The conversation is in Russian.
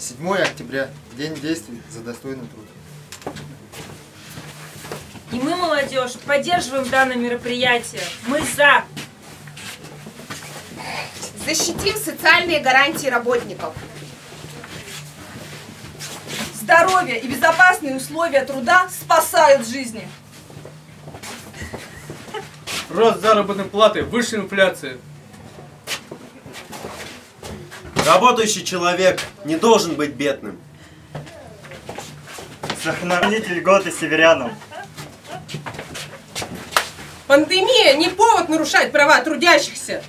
7 октября. День действий за достойный труд. И мы, молодежь, поддерживаем данное мероприятие. Мы за. Защитим социальные гарантии работников. Здоровье и безопасные условия труда спасают жизни. Рост заработной платы, выше инфляции. Работающий человек не должен быть бедным. Сохранить льготы северянам. Пандемия не повод нарушать права трудящихся.